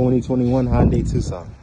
2021 Hyundai Tucson.